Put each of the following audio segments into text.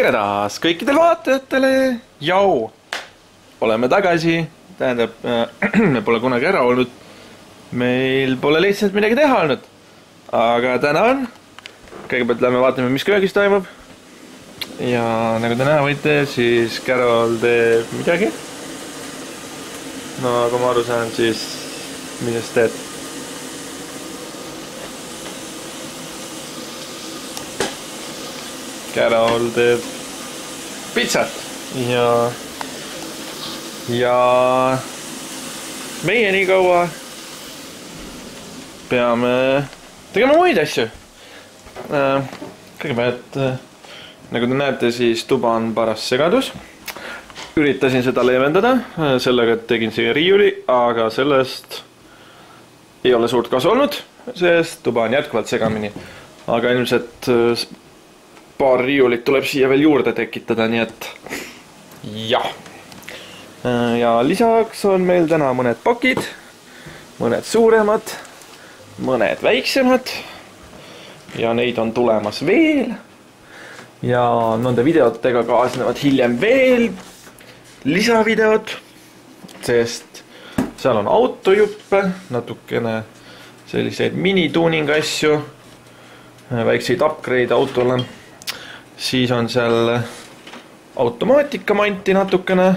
tere taas kõikidele vaatajatele, jau! oleme tagasi, tähendab äh, me pole kunagi ära olnud. meil pole lihtsalt midagi teha olnud. aga täna on. kõigepealt lähme vaatame, mis köögis toimub. ja nagu te näha võite, siis Carol teeb midagi. no kui ma aru saan, siis mida sa Carol teeb pitsat ja, ja meie nii kaua peame tegema muid asju. kõigepealt, nagu te näete, siis tuba on paras segadus. üritasin seda leevendada sellega, et tegin siia riiuli, aga sellest ei ole suurt kasu olnud, sest tuba on jätkuvalt segamini. aga ilmselt paar riiulit tuleb siia veel juurde tekitada, nii et jah. ja lisaks on meil täna mõned pakid, mõned suuremad, mõned väiksemad ja neid on tulemas veel. ja nende videotega kaasnevad hiljem veel lisavideod, sest seal on autojuppe, natukene selliseid minituuning asju, väikseid upgrade'e autole siis on seal automaatikamanti natukene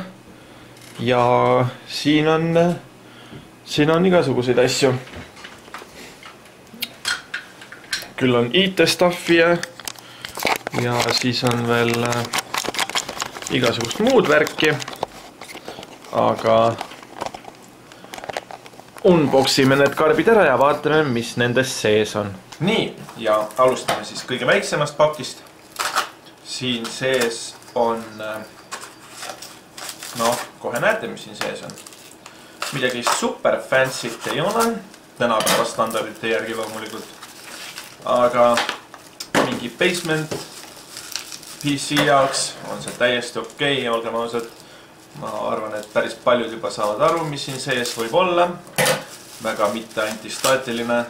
ja siin on, siin on igasuguseid asju. küll on IT-stuff'i ja, ja siis on veel äh, igasugust muud värki. aga unbox ime need karbid ära ja vaatame, mis nendes sees on. nii, ja alustame siis kõige väiksemast pakist siin sees on, äh, noh, kohe näete, mis siin sees on. midagi super fancy't ei ole, tänapäeva standardite järgi loomulikult. aga mingi basement PC jaoks on see täiesti okei okay,, olgem ausad. ma arvan, et päris paljud juba saavad aru, mis siin sees võib olla. väga mitte antistaatiline,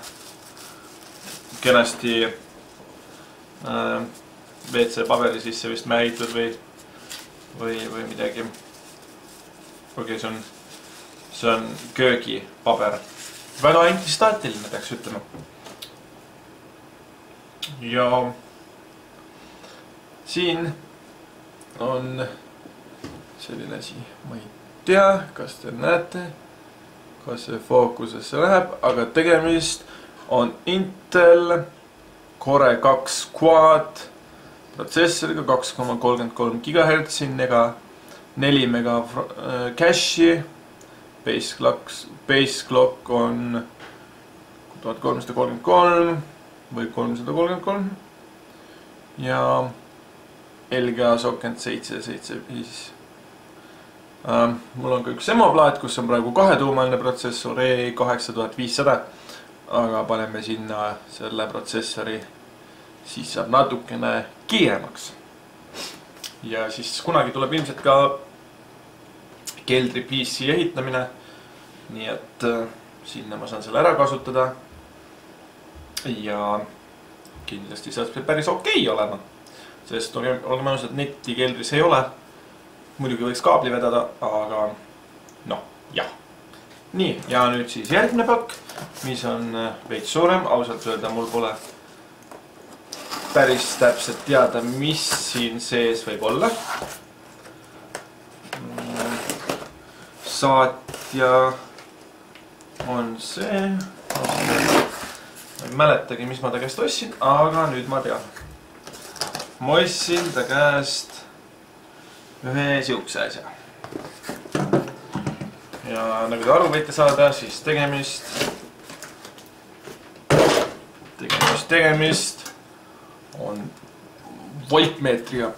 kenasti äh, WC paberi sisse vist mähitud või, või, või midagi. okei okay,, see on, see on köögipaber. väga antistaatiline, peaks ütlema. ja siin on selline asi, ma ei tea, kas te näete, kas see fookusesse läheb, aga tegemist on Intel Core kaks Quad protsessoriga kaks koma kolmkümmend kolm gigahertsi, mega neli mega äh, cache'i. Base clock, base clock on tuhat kolmsada kolmkümmend kolm või kolmsada kolmkümmend kolm. ja LGA socket seitse, seitse, viis. Ähm, mul on ka üks emoplaat, kus on praegu kahetuumaline protsessor E kaheksa tuhat viissada. aga paneme sinna selle protsessori siis saab natukene kiiremaks. ja siis kunagi tuleb ilmselt ka keldri PC ehitamine. nii et äh, sinna ma saan selle ära kasutada. ja kindlasti saab see päris okei okay olema, sest olgem ausad, netti keldris ei ole. muidugi võiks kaabli vedada, aga noh, jah. nii, ja nüüd siis järgmine pakk, mis on äh, veits suurem, ausalt öelda mul pole päris täpselt teada, mis siin sees võib olla. saatja on see. ma ei mäletagi, mis ma ta käest ostsin, aga nüüd ma tean. ma ostsin ta käest ühe siukse asja. ja nagu te aru võite saada, siis tegemist, tegemist, tegemist on voltmeetriga.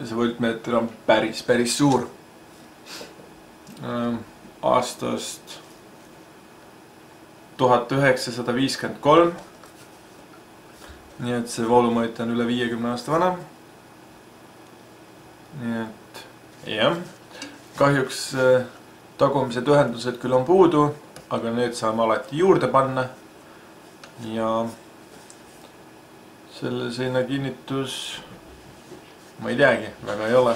ja see voltmeeter on päris, päris suur. Ähm, aastast tuhat üheksasada viiskümmend kolm. nii et see voolumõõtja on üle viiekümne aasta vana. nii et jah, kahjuks äh, tagumised ühendused küll on puudu, aga need saame alati juurde panna. ja selle seina kinnitus ma ei teagi, väga ei ole.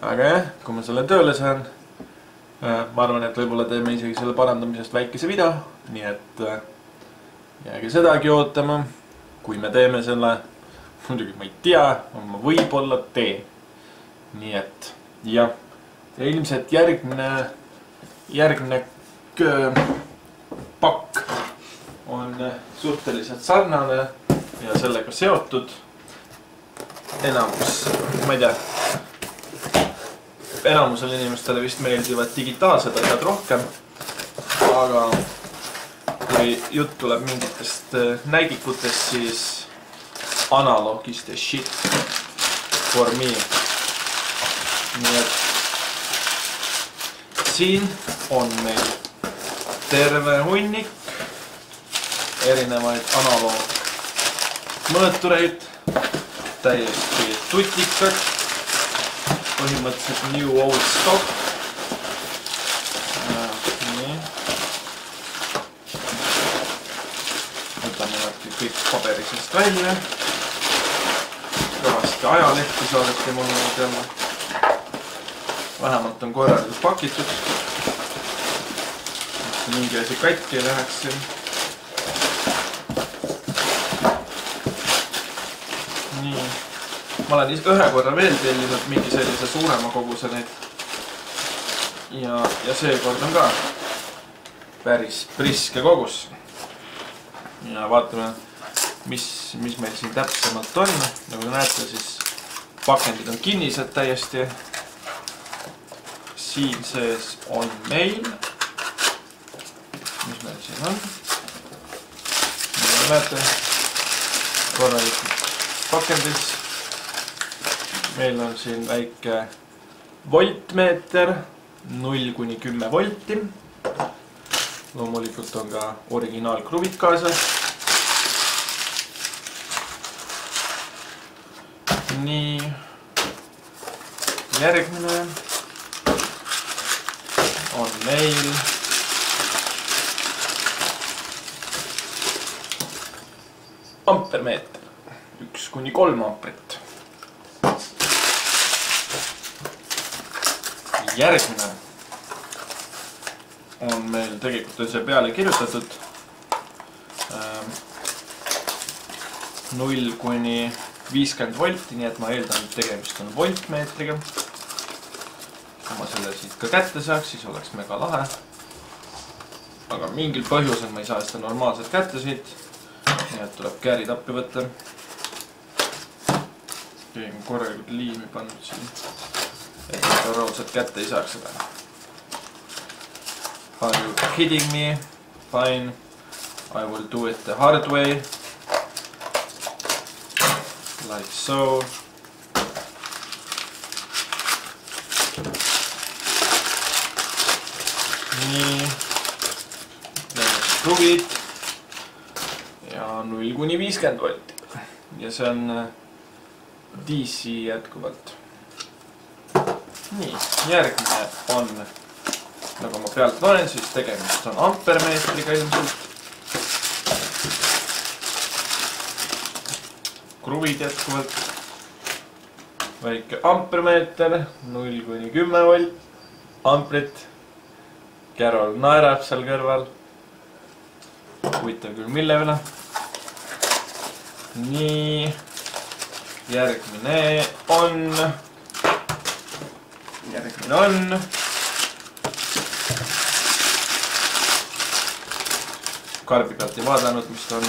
aga jah, kui ma selle tööle saan, ma arvan, et võib-olla teeme isegi selle parandamisest väikese video, nii et äh, jääge sedagi ootama. kui me teeme selle, muidugi ma ei tea, ma võib-olla teen. nii et jah, ja ilmselt järgmine, järgmine köö, pakk on suhteliselt sarnane ja sellega seotud. enamus, ma ei tea, enamusele inimestele vist meeldivad digitaalsed asjad rohkem. aga kui jutt tuleb mingitest äh, näidikutest, siis analoogist ja shit for me. nii et siin on meil terve hunnik erinevaid analoogmõõtureid, täiesti tutikad, põhimõtteliselt new old stock. võtame nad kõik paberisest välja. kõvasti ajalehti saadeti mulle nüüd jälle. vähemalt on korralikult pakitud. mingi asi katki ei läheks siin. nii, ma olen ühe korra veel tellinud mingi sellise suurema koguse neid. ja, ja seekord on ka päris priske kogus. ja vaatame, mis, mis meil siin täpsemalt on, nagu te näete, siis pakendid on kinnised täiesti. siin sees on meil, mis meil siin on? nagu näete, korralikult pakendis. Meil on siin väike voltmeeter, null kuni kümme volti. loomulikult on ka originaalkruvid kaasas. nii, järgmine on meil ampermeeter, üks kuni kolm amprit. Järgmine on meil tegelikult on siia peale kirjutatud ähm, null kuni viiskümmend volti, nii et ma eeldan, et tegemist on voltmeetriga. kui ma selle siit ka kätte saaks, siis oleks mega lahe. aga mingil põhjusel ma ei saa seda normaalselt kätte siit. nii et tuleb käärid appi võtta. keegi on korralikult liimi pannud siin, et ma raudselt kätte ei saaks seda. Are you kidding me? Fine, I will do it the hard way. Like so. nii, kruvid ja null kuni viiskümmend volti ja see on äh, DC jätkuvalt. nii, järgmine on nagu ma pealt loen, siis tegemist on ampermeetriga ilmselt. kruvid jätkuvalt. väike ampermeeter, null kuni kümme volt, amprit. Carol naerab seal kõrval. huvitav küll, mille üle. nii, järgmine on, järgmine on karbi pealt ei vaadanud, mis ta on.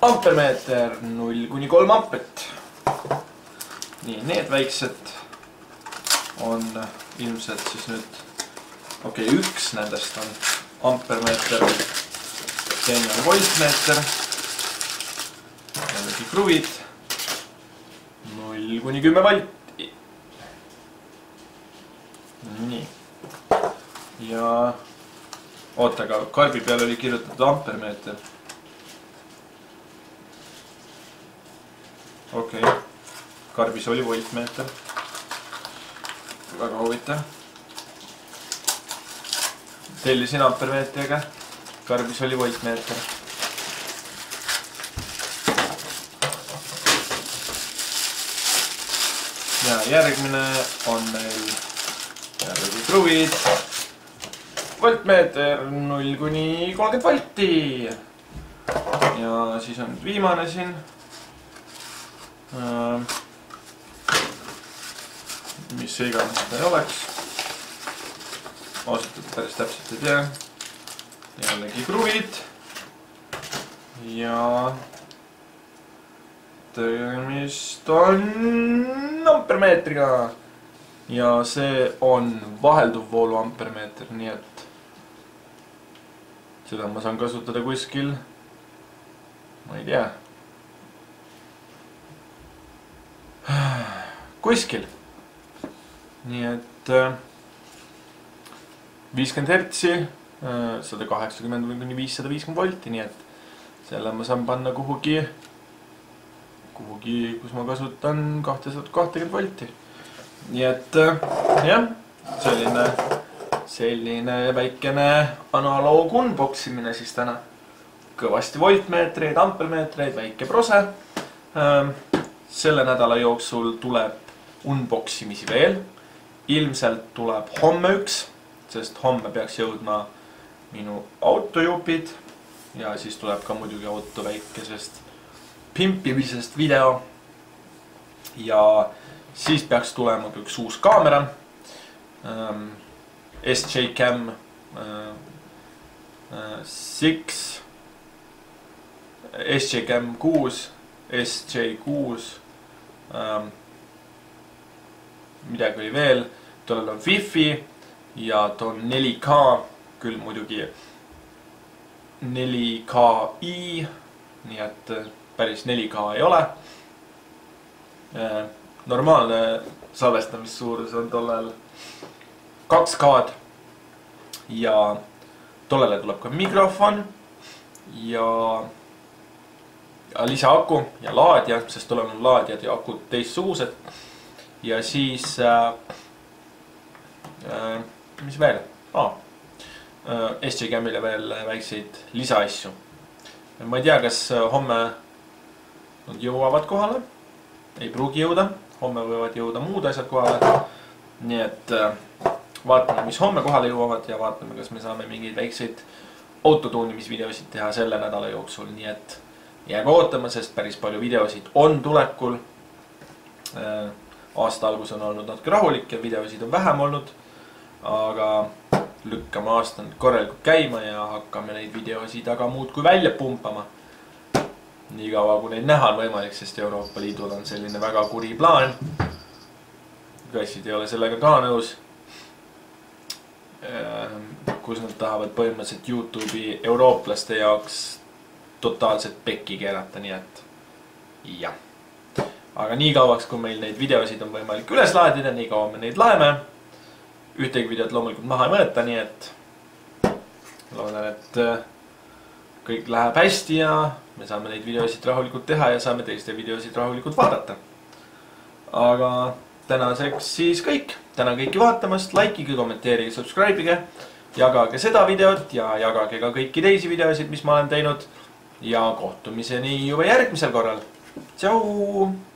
ampermeeter null kuni kolm amprit. nii, need väiksed on ilmselt siis nüüd, okei okay,, üks nendest on ampermeeter, teine on voltmeeter. jällegi kruvid, null kuni kümme volti. nii, ja oota, aga karbi peal oli kirjutatud ampermeeter. okei okay., karbis oli voltmeeter. väga huvitav. tellisin ampermeetriga, karbis oli voltmeeter. ja järgmine on meil jällegi kruvid. voltmeeter null kuni kolmkümmend volti. ja siis on viimane siin äh, mis see iganes ta ei oleks. ausalt öeldes päris täpselt ei tea. jällegi kruvid. ja tegemist on ampermeetriga. Ja see on vahelduv voolu ampermeeter, nii et seda ma saan kasutada kuskil, ma ei tea. kuskil nii et äh, viiskümmend hertsi, äh, sada kaheksakümmend kuni viissada viiskümmend volti, nii et selle ma saan panna kuhugi, kuhugi, kus ma kasutan kahtesadat kahtekümmet volti. Nii et äh, jah, selline, selline väikene analoog unbox imine siis täna. kõvasti voltmeetreid, ampermeetreid, väike prose. selle nädala jooksul tuleb unbox imisi veel ilmselt tuleb homme üks, sest homme peaks jõudma minu autojupid ja siis tuleb ka muidugi auto väikesest pimpimisest video. ja siis peaks tulema ka üks uus kaamera ähm,. SJ Cam äh, äh, Six, SJ Cam kuus, SJ kuus ähm,. midagi oli veel tal on wifi ja ta on 4K, küll muidugi 4Ki, nii et äh, päris 4K ei ole. Äh, normaalne salvestamissuurus on tollel 2K-d ja tollele tuleb ka mikrofon ja, ja lisaaku ja laadija, sest tollel on laadijad ja akud teistsugused. ja siis äh, Äh, mis veel ah,? SJ Camile veel väikseid lisaasju. ma ei tea, kas äh, homme nad jõuavad kohale. ei pruugi jõuda, homme võivad jõuda muud asjad kohale. nii et vaatame, mis homme kohale jõuavad ja vaatame, kas me saame mingeid väikseid autotuunimisvideosid teha selle nädala jooksul, nii et jääge ootama, sest päris palju videosid on tulekul. aasta algus on olnud natuke rahulik ja videosid on vähem olnud aga lükkame aasta nüüd korralikult käima ja hakkame neid videosid aga muudkui välja pumpama. Niikaua kui neid näha on võimalik, sest Euroopa Liidul on selline väga kuri plaan. kassid ei ole sellega ka nõus. Ehm, kus nad tahavad põhimõtteliselt Youtube'i eurooplaste jaoks totaalselt pekki keerata, nii et jah. aga nii kauaks, kui meil neid videosid on võimalik üles laadida, nii kaua me neid laeme ühtegi videot loomulikult maha ei võeta, nii et loodan, et äh, kõik läheb hästi ja me saame neid videosid rahulikult teha ja saame teiste videosid rahulikult vaadata. aga tänaseks siis kõik, tänan kõiki vaatamast, likeige, kommenteerige, subscribe ige, jagage seda videot ja jagage ka kõiki teisi videosid, mis ma olen teinud. ja kohtumiseni juba järgmisel korral. tšau.